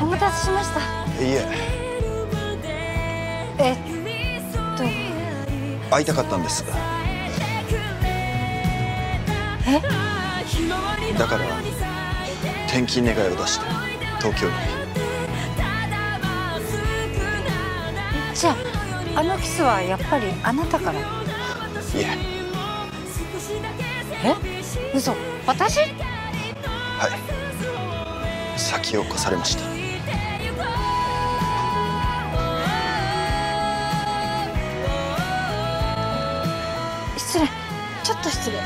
お待たせしました。いいえ。えっと。会いたかったんです。え？だから転勤願いを出して東京に。じゃああのキスはやっぱりあなたから？いえ。え？嘘。私？はい。先を越されました失礼。ちょっと失礼。